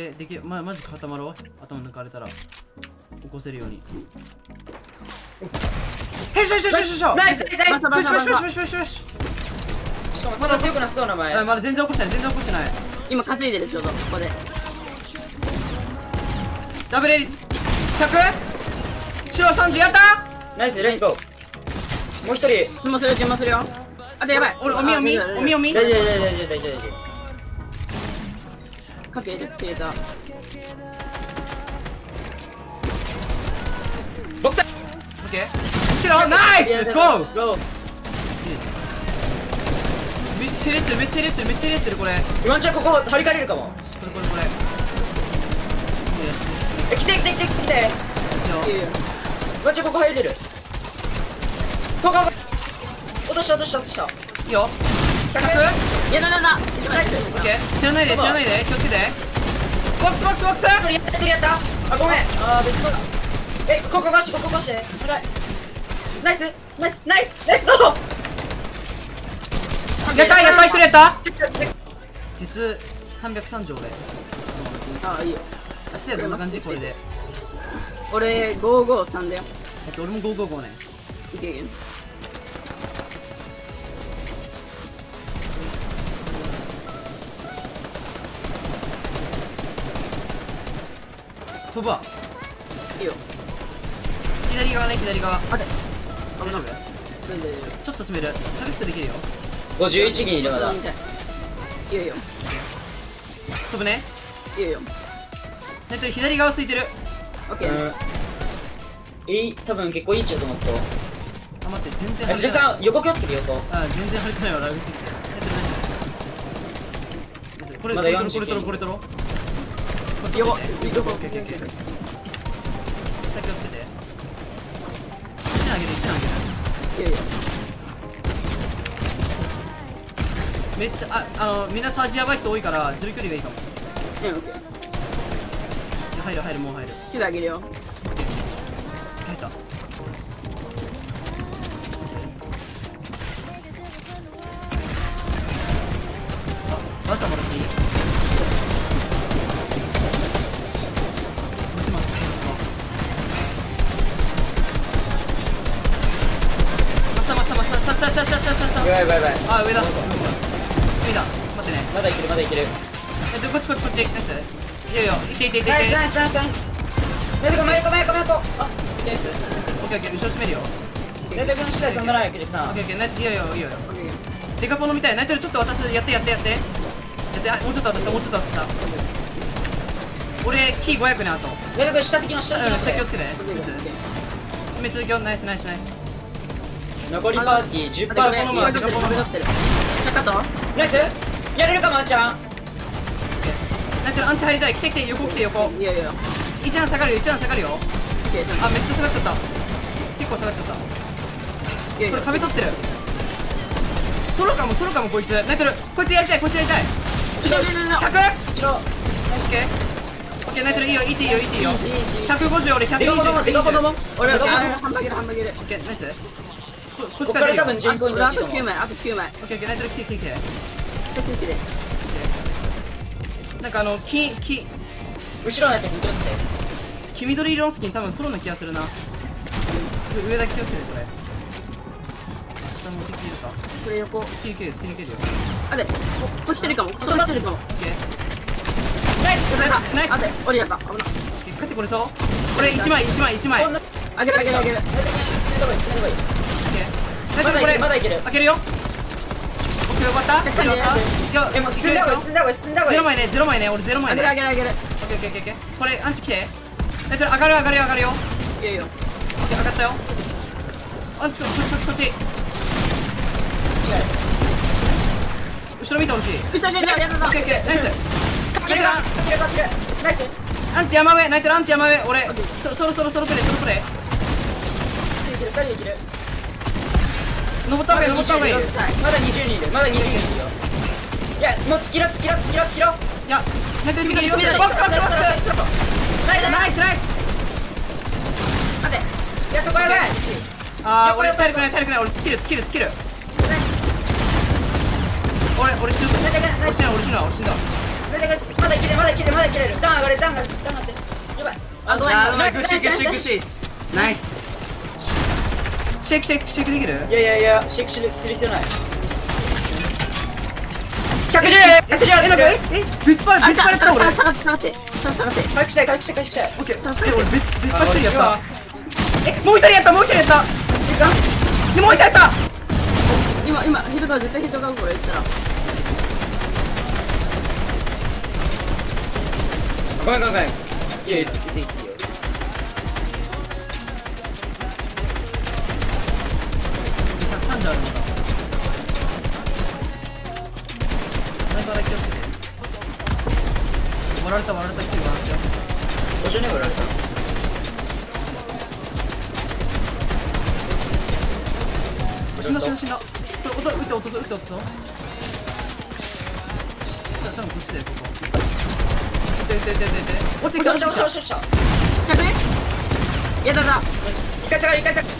えできるまマジ固まろう頭抜かれたら。起こせるように。へしょへしょへしょへし。ょナイスナイスナイス。プシュプシュプシュプシュプシュプシしかもまだ強くなさそうな前まだ全然起こしてない全然起こしてない。今稼いでるちょうどここで。ダブルエリ 100? 白30やった？ナイスレッツゴー。もう一人。注文する注文するよ。あとやばい。俺おみおみ？あおみおみ？大丈夫大丈夫大丈夫大丈夫大丈かけ切れた夫ボクサーオッケー白ナイスレッツゴーめっちゃ入れてるめっちゃ入れてるめっちゃ入れてるこれ。こワンチャンここ張り替えれるかも。れこれこれ。え来て来て来て来て。来ていいよ。ワンチャンここ入れる。ここここ落とした落とした落とした。いいよ。100? いやだだだ。オッケー。知らないで知らないで。気をつけて。ボックスボックスボックス。やったやった。あごめん。あー別のだえここ貸してここ貸して。つらい。ナイス。ナイス。ナイス。レッツゴーやったやった一人やった。鉄330俺。ああいいよ。明日やどんな感じ？これで。俺553だよ。えっと俺も555ね。いけいけ飛ぶわ。いいよ。左側ね左側。あれ大丈夫。ちょっと滑る。チャリスクできるよ。51ギリでまだ。いいよいいよ。飛ぶね。いいよえっと左側空いてる。オッケーうん。いい多分結構いい位置だと思うんですけどあ待って全然えジェイさん横気をつけて横あ全然張れてないわラグすぎて。やってる大丈夫これまだこれ取ろうこれ49取ろうこれ取ろう横オッケー横オッケーオッケーオッケー下気をつけて。1投げる1投げるいいよいいよめっちゃああのみんなサージやばい人多いからずる距離がいいかも。うんオッケー。入る入るもう入る。手であげるよ。入ったやばいやばいやばいあ上だ。上だ。待ってね。まだいけるまだいける。えっとこっちこっちこっちナイスいやいやいけいけいけ。いけナイスナイスナイス。ナイスネテコ前横前横前横あナイスオッケーオッケー後ろ締めるよ。ネテコの次第そんなないクジクさんオッケーオッケーナイいいよいいよいいよいいよ。オッケーオッケー。デカポノみたい。ナイトルちょっと渡すやってやってやって。やって。はいもうちょっと渡したもうちょっと渡した。俺キー500ねあとネテコ下的の下うん的の下気をつけて。オッケーオッケーオッケー詰め続けよう。ナイスナイスナイス残りパーティー10%あこれ。このまま。今取ってる今取ってる。中とナイス。やれるかまーちゃん。ナイトルアンチ入りたい。来て来て横来て横。いいよいいよ一段下がるよ一段下がるよ。あめっちゃ下がっちゃった。結構下がっちゃった。これいいよいいよ壁取ってる。ソロかもソロかもこいつ。ナイトルこいつやりたいこいつやりたい。ちょちょちょちょ 100? 後ろオッケー？オッケーナイトルいいよ。1いいよ1いいよ。いいいいいい。150俺120デカポノもデカポノも俺ハンバーゲルハンバーゲルオッケーナイスここっこっかららちか出るよ多分10ポインあとだと思う9枚あと9枚。オッケーオッケーナイトル来て来て来て一つで。なんかあの黄黄後ろのやつ見てって。黄緑色のスキン多分ソロな気がするな。上だけ気をつけてこれ。下も敵いるか。これ横。切り切る切り切るよ。あでここ来てるかも。ここ来てるかも。オッケー。ナイスナイスあで降りやった危な勝ってこれそう。俺1枚1枚1枚。あげるあげるあげるネテコネテコいいケーナイトルこれまだいける。開けるよ。オッケーよかったよかった？いやえもう進んだ方がいい進んだ方がいい進んだ方がいい。ゼロ枚ねゼロ枚ね俺ゼロ枚あげねるあげるあげる。オッケーオッケーオッケーこれアンチ来て。ナイトル上がる上がるよ上がるよ。いいよいいよ。オッケー上がったよ。アンチこっちこっちこっちこっち。後ろ見てほしい。よしよしよしやったオッケーオッケーナイスナイトルかけるか？けるナイス。アンチ山上ナイトルアンチ山上俺そそろそろそろプレイそろプレイいける2人でいける登った方がいい。登った方がいい。いまだ20人いるまだ20人いるよ。いやもう突きろ突きろ突きろ。突きろやナイトル右に寄ってる。ボックスボックスボックスナイスナイスナイス。待て。いやそこやばい。あー俺体力ない体力ない俺スキルスキルスキル俺俺死ぬ俺死ぬ俺死ぬわ俺死んだわまだいけるまだいける。まだいける。ダウン上がれダウン上がれ。ダウン上がって。やばい。あごめんあーうまいナイス。グッシェイクシェイクシェイクできる？いやいやいやシェイクするする必要ない。110 110えなんかええ？別パーあ別パーやった俺？下がって下がって下がって回復したい回復したい回復したいオッケーえ俺別別パー一人やっあたえもう一人やったもう一人やった。時間でもう一人やった。今今人が絶対人がこれ言ったら。ごめんごめんいいよいいよいい割られた割られた来てる割られた。よ50年ぐらいあるか死んだ死んだ死んだ。撃って落とす撃って落とすの多分こっちだよここ。撃って撃って撃って撃って。落ちてきたよ落ちきた。してよしよしよしよし100ね。やだだ一回下がる一回下がる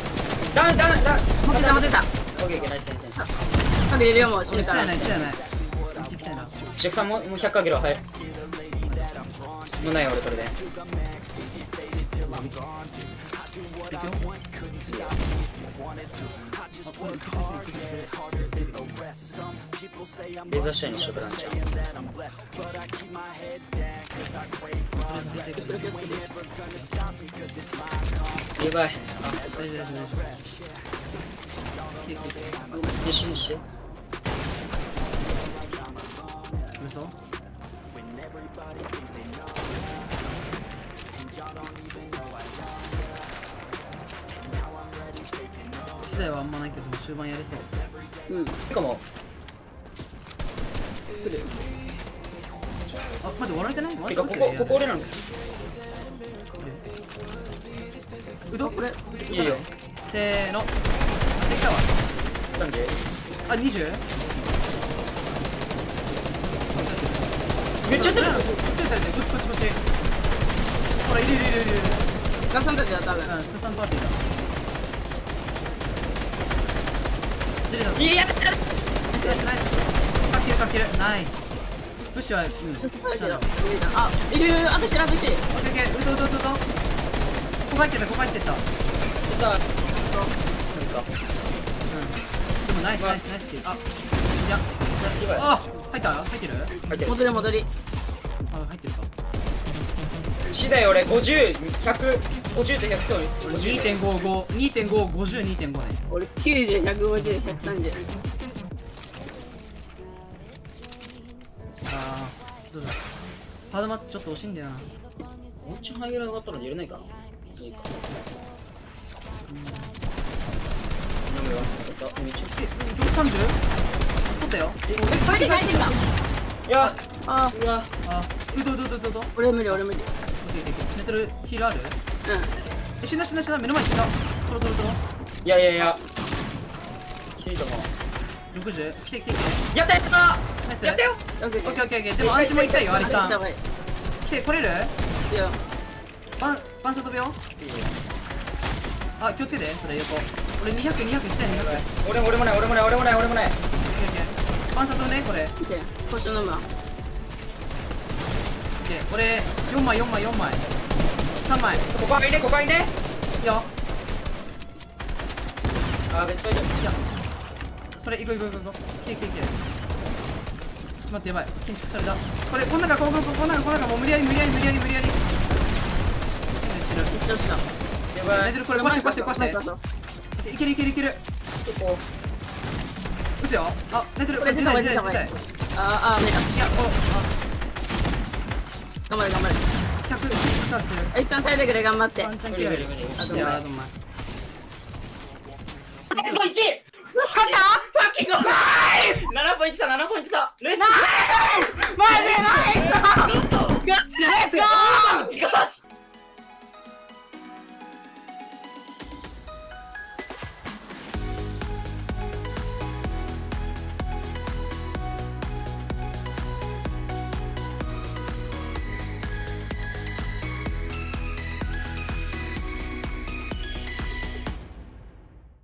ダウンダウンダウン。持ってた持ってた。オッケーオッケーナイスナイスナイス。隠れるよもう死ぬから。俺捨てない捨てない捨てきたいな。シェクさんももう100あげろはいもうないよ俺これで。レーザーシャインのショットランチャーやばい。大丈夫大丈夫大丈夫。一緒にし。て嘘？次第はあんまないけど終盤やりそううんてかもあ待って割られてないてかここここ俺なんですうどこれいいよせーのしてきたわ30あ二20めっちゃやってるこっちこっちこっちこっちほらいるいるいるいるいるスカさんた。ちは多分うんさんパーティーだいやナイスナイスナイスかけるかけるナイスプッシュはうんあいるいるあと一人あとオッケーオッケーうどうどうどうどうここ入ってったここ入ってったうん出たでもナイスナイスナイスあいやあ入った入ってる。入ってる。戻り戻りあ入ってるか次第俺50、100、50と100と50 2.55 2.5 50 2.5ね。俺90150130あーどうだ？パードマッツちょっと惜しいんだよな。もうちょいハイグラ上がったら入れないかな。いいか飲めますめっちえ今日 30? 取ったよ。え入ってきた入っていや。あうわあうどうどうどうどうどう？俺無理俺無理オッケーオッケーオッケー寝てるヒールあるうえ死んだ死んだ死んだ。目の前に死んだ。トロトロトロいやいやいや。きついと思60来て来て来て。うやったやった。ナイス。やったよ。んオッケーオッケーオッケー。オッケー。でもアンチも行きたいよアリスタンやばい。来て来れる？いや。パンパンショット病あ気をつけてそれ横。俺200200して200俺も俺もない俺もない俺もない俺もない。オッケーオッケー。パンショットねこれ。見てポッション飲むわケー俺4枚4枚4枚。3枚。いここはいいね。ここはいいねいよ。あー別にいやそれ行こう行こう行こう行こう来て来て来て待ってやばい。建築された。これこん中こん中こん中こん中もう無理やり無理やり無理やり無理やり。変な汁めっちゃ落ちたやばい。寝てるこれ壊して壊して壊して。いけるいけるいける。撃つよ。あ寝てる。これ出た方がいい出たい出た方がいい。あーあー無理だいやお頑張れ頑張れ。あ100使ってるあ一旦耐えてくれ頑張ってワンチャン嫌い無理無理無理あどんまいあどんまい7ポイント勝った？ファッキングナイス !7 ポイント差7ポイント差レッツマジナイスゴーレッツゴー！よし